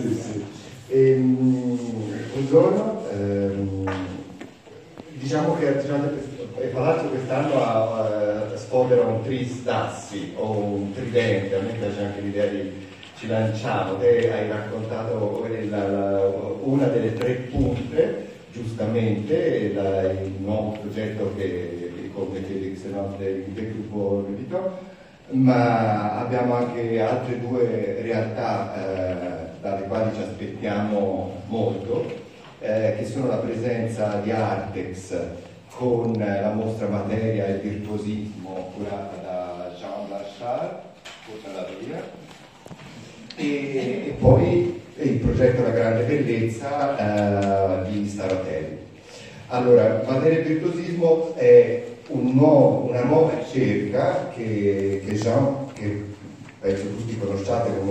sì, sì. Ehm, un ehm, diciamo che e Palazzo quest'anno ha, sfodera un tristassi o un tridente, a me piace anche l'idea di ci lanciamo, te hai raccontato la, la, una delle tre punte, giustamente, la, il nuovo progetto che, come Felix Notte del gruppo ma abbiamo anche altre due realtà eh, dalle quali ci aspettiamo molto, eh, che sono la presenza di Artex con la mostra Materia e Virtuosismo curata da Jean Blanchard, via, e, e poi il progetto La Grande Bellezza eh, di Staratelli. Allora, Materia e Virtuosismo è un nuovo, una nuova ricerca che, che Jean, che penso tutti conosciate come